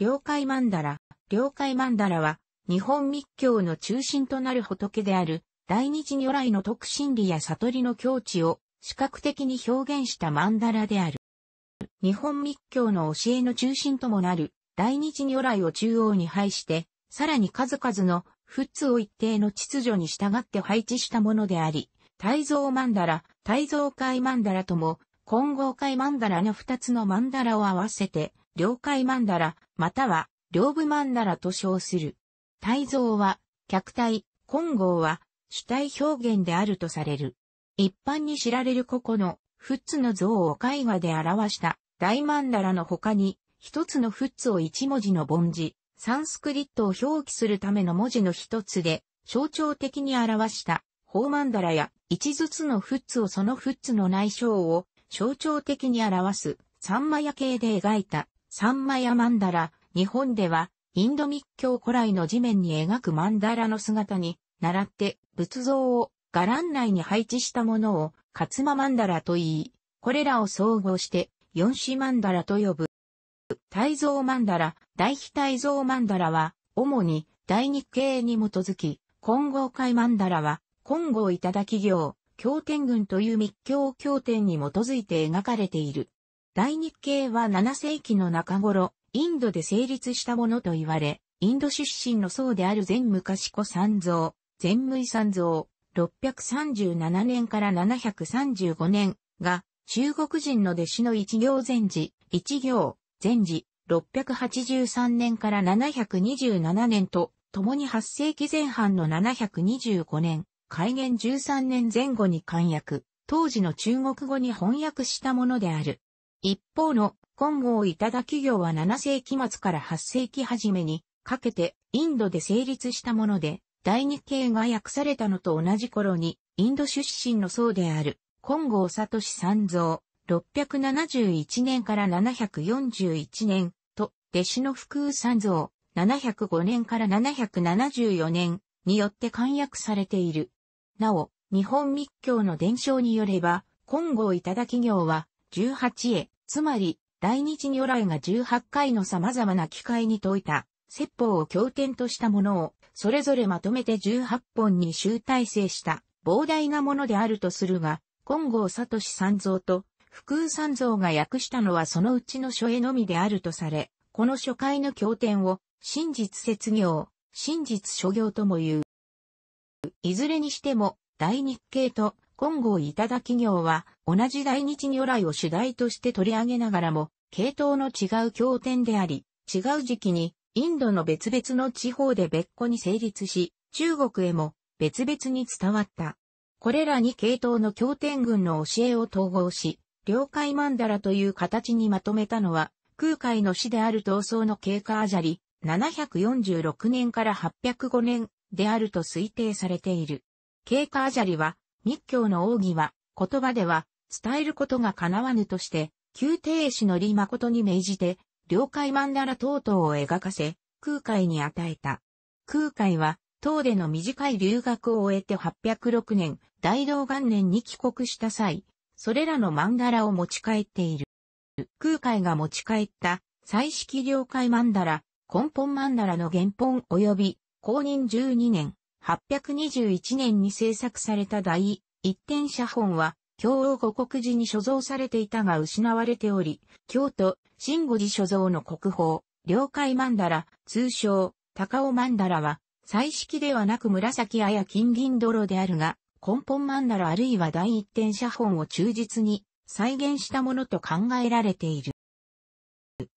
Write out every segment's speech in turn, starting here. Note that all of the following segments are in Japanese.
領海曼荼羅。領海曼荼羅は、日本密教の中心となる仏である、大日如来の特心理や悟りの境地を視覚的に表現した曼荼羅である。日本密教の教えの中心ともなる、大日如来を中央に配して、さらに数々の仏を一定の秩序に従って配置したものであり、大蔵曼荼羅、大蔵海曼荼羅とも、混合海曼荼羅の二つの曼荼羅を合わせて、領海曼荼羅、または、領部曼荼羅と称する。大蔵は、客体、混合は、主体表現であるとされる。一般に知られる個々の、仏の像を絵画で表した。大曼荼羅の他に、一つの仏を一文字の凡字、サンスクリットを表記するための文字の一つで、象徴的に表した。法曼荼羅や一ずつの仏をその仏の内象を象徴的に表す。三マヤ系で描いた。三マヤ曼荼羅。日本ではインド密教古来の地面に描く曼荼羅の姿に倣って仏像を伽藍内に配置したものを勝間曼荼羅と言い、これらを総合して四子曼荼羅と呼ぶ。大蔵曼荼羅、大非大蔵曼荼羅は主に大日系に基づき、混合海曼荼羅は金剛頂行、経典群という密教経典に基づいて描かれている。大日系は7世紀の中頃、インドで成立したものと言われ、インド出身の僧である全昔子三蔵、全無遺三蔵、637年から735年が、中国人の弟子の一行禅師、一行、禅師、683年から727年と、共に8世紀前半の725年、開元13年前後に漢訳、当時の中国語に翻訳したものである。一方の金剛頂企業は7世紀末から8世紀初めにかけてインドで成立したもので、大日系が訳されたのと同じ頃にインド出身の僧である金剛聡三蔵、671年から741年と弟子の福空三蔵、705年から774年によって簡約されている。なお、日本密教の伝承によれば、金剛頂企業は、18へ、つまり、大日如来が18回の様々な機会に説いた、説法を経典としたものを、それぞれまとめて18本に集大成した膨大なものであるとするが、金剛聡三蔵と福空三蔵が訳したのはそのうちの書絵のみであるとされ、この初回の経典を真実説行、真実諸行とも言う。いずれにしても、大日系と金剛頂企業は同じ大日如来を主題として取り上げながらも、系統の違う経典であり、違う時期にインドの別々の地方で別個に成立し、中国へも別々に伝わった。これらに系統の経典群の教えを統合し、領海曼荼羅という形にまとめたのは、空海の死である闘争の経過アジャリ、746年から805年であると推定されている。経過アジャリは、密教の奥義は、言葉では、伝えることが叶わぬとして、宮廷師の李誠に命じて、領海曼荼羅等々を描かせ、空海に与えた。空海は、唐での短い留学を終えて806年、大道元年に帰国した際、それらの曼荼羅を持ち帰っている。空海が持ち帰った、彩色領海曼荼羅、根本曼荼羅の原本及び公認12年、821年に制作された第一点写本は、京王五国寺に所蔵されていたが失われており、京都、新五寺所蔵の国宝、領海曼荼羅、通称、高尾曼荼羅は、彩色ではなく紫あや金銀泥であるが、根本曼荼羅あるいは第一点写本を忠実に再現したものと考えられている。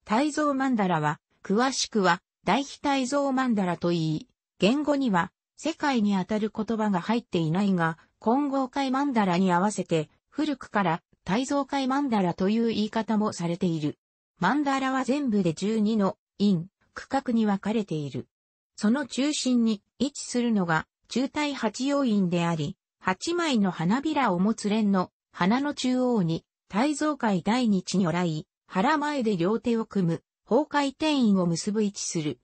大蔵曼荼羅は、詳しくは、大非大蔵曼荼羅と言い、言語には世界にあたる言葉が入っていないが、混合界曼荼羅に合わせて古くから大蔵界曼荼羅という言い方もされている。曼荼羅は全部で12の陰、区画に分かれている。その中心に位置するのが中体八要因であり、八枚の花びらを持つ蓮の花の中央に大蔵界第日如来、腹前で両手を組む、崩壊転院を結ぶ位置する。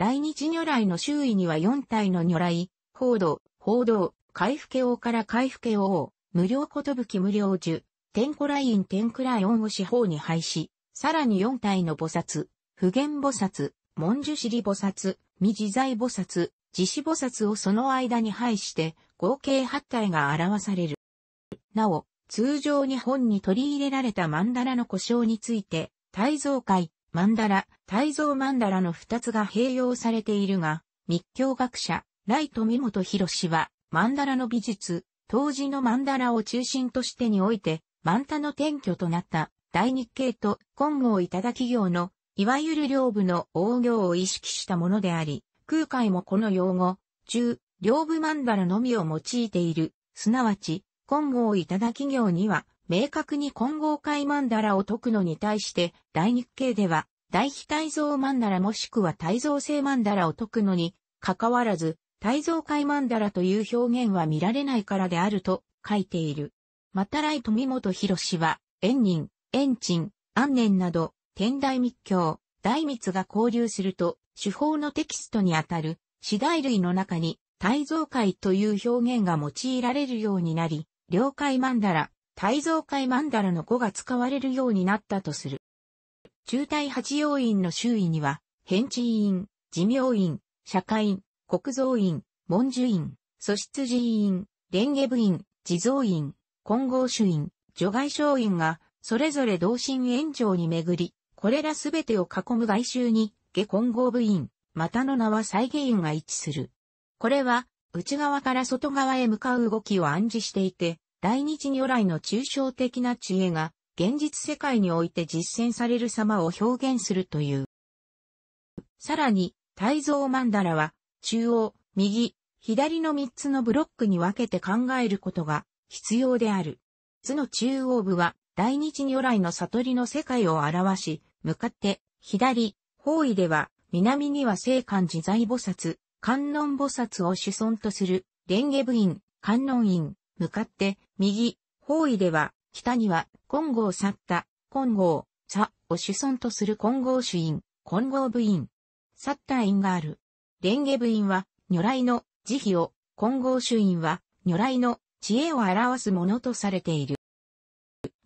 大日如来の周囲には4体の如来、報道、報道、海部王から海部王、無料ことぶき無料樹、天古来院天古来音を四方に配し、さらに4体の菩薩、普賢菩薩、文殊尻菩薩、未自在菩薩、自死菩薩をその間に配して、合計8体が表される。なお、通常に本に取り入れられた曼荼羅の故障について、大蔵会、曼荼羅、大蔵曼荼羅の2つが併用されているが、密教学者、ライト三本博士は、曼荼羅の美術、当時の曼荼羅を中心としてにおいて、曼荼の転居となった大日系と金剛いただ企業の、いわゆる両部の応行を意識したものであり、空海もこの用語、中、両部曼荼羅のみを用いている、すなわち、金剛いただ企業には、明確に金剛海曼荼羅を解くのに対して、大日系では、大非大蔵曼荼羅もしくは大蔵性曼荼羅を解くのに、関わらず、大蔵海曼荼羅という表現は見られないからであると書いている。また来富本博士は、円人、円鎮、安年など、天台密教、大密が交流すると、手法のテキストにあたる、次大類の中に、大蔵海という表現が用いられるようになり、領海曼荼羅、大蔵海曼荼羅の語が使われるようになったとする。中大八要院の周囲には、変地院、寺明院、社会院、国蔵院、文殊院、素質寺院、蓮華部院、地蔵院、金剛主院、除外省院が、それぞれ同心延長に巡り、これらすべてを囲む外周に、下金剛部院、またの名は再下院が位置する。これは、内側から外側へ向かう動きを暗示していて、大日如来の抽象的な知恵が、現実世界において実践される様を表現するという。さらに、大蔵曼荼羅は、中央、右、左の三つのブロックに分けて考えることが必要である。図の中央部は、大日如来の悟りの世界を表し、向かって、左、方位では、南には聖観自在菩薩、観音菩薩を主尊とする、蓮華部院、観音院、向かって、右、方位では、北には、金剛去った、金剛、茶を主尊とする金剛主院、金剛部院、去った院がある。蓮華部院は、如来の慈悲を、金剛主院は、如来の知恵を表すものとされている。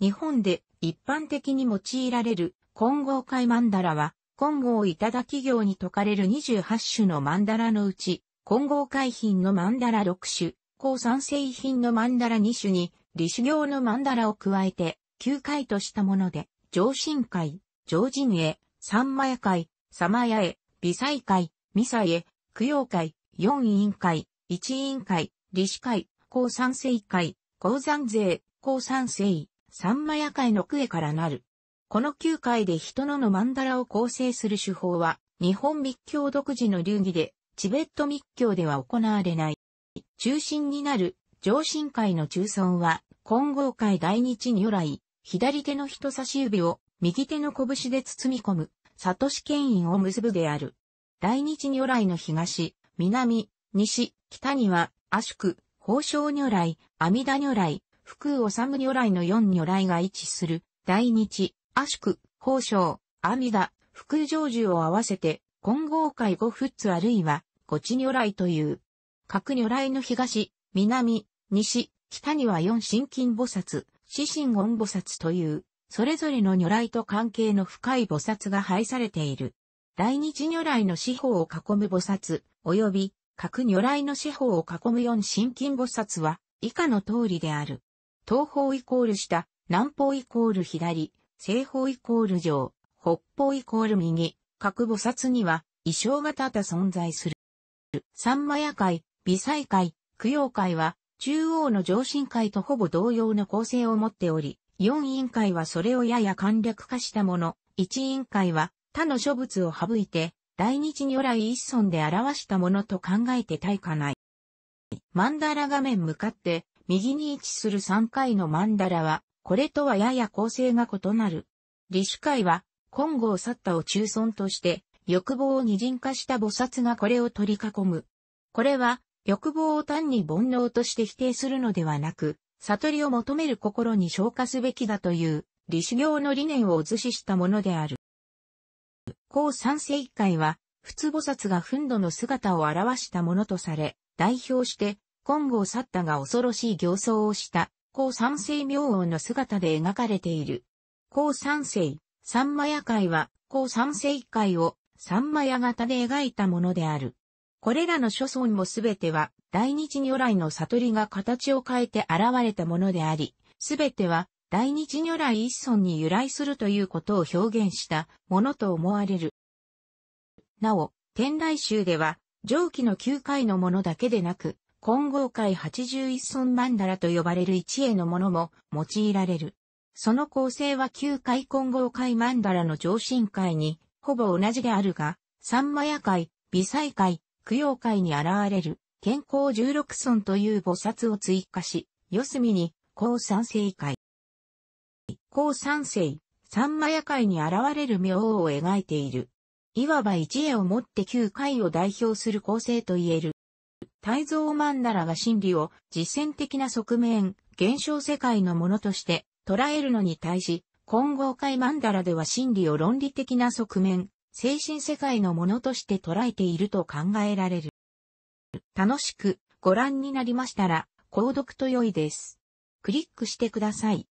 日本で一般的に用いられる金剛界曼荼羅は、金剛いただ企業に説かれる28種の曼荼羅のうち、金剛海品の曼荼羅6種、高産製品の曼荼羅2種に、理修行の曼荼羅を加えて、9回としたもので、上神会、上神へ、三魔夜会、様屋へ、微細会、ミサへ、供養会、四委員会、一委員会、理事会、高産生会、高山税、高産生、三魔夜会の区へからなる。この9回で人のの曼荼羅を構成する手法は、日本密教独自の流儀で、チベット密教では行われない。中心になる上神会の中尊は、金剛会大日如来、左手の人差し指を右手の拳で包み込む、里し牽引を結ぶである。大日如来の東、南、西、北には、ash 宿、宝生如来、阿弥陀如来、福空治如来の四如来が位置する、大日、ash 宿、宝生、阿弥陀、福成就を合わせて、金剛界五仏あるいは、五地如来という。各如来の東、南、西、北には四神金菩薩、四神恩菩薩という、それぞれの如来と関係の深い菩薩が配されている。大日如来の四方を囲む菩薩、及び、各如来の四方を囲む四神金菩薩は、以下の通りである。東方イコール下、南方イコール左、西方イコール上、北方イコール右、各菩薩には、衣装が多々存在する。三魔夜会、微細会、供養会は、中央の上神会とほぼ同様の構成を持っており、四委員会はそれをやや簡略化したもの、一委員会は他の諸物を省いて、大日如来一尊で表したものと考えて大かない。マンダラ画面向かって、右に位置する3回のマンダラは、これとはやや構成が異なる。理主会は、金剛サッタを中尊として、欲望を二人化した菩薩がこれを取り囲む。これは、欲望を単に煩悩として否定するのではなく、悟りを求める心に消化すべきだという、理修行の理念を映ししたものである。高三世会は、仏菩薩が憤怒の姿を表したものとされ、代表して、金剛サッタが恐ろしい形相をした、高三世明王の姿で描かれている。高三世、三魔夜会は、高三世会を、三マヤ型で描いたものである。これらの諸村もすべては、大日如来の悟りが形を変えて現れたものであり、すべては、大日如来一村に由来するということを表現したものと思われる。なお、天台宗では、上記の9回のものだけでなく、混合会81村マンダラと呼ばれる一会のものも用いられる。その構成は9回混合会マンダラの上神会にほぼ同じであるが、三マヤ会、微細会、供養会に現れる健康十六尊という菩薩を追加し、四隅に高三世会。高三世、三マヤ会に現れる明王を描いている。いわば一絵をもって旧回を代表する構成と言える。大蔵曼荼羅が真理を実践的な側面、現象世界のものとして捉えるのに対し、混合界曼荼羅では真理を論理的な側面、精神世界のものとして捉えていると考えられる。楽しくご覧になりましたら、購読と良いです。クリックしてください。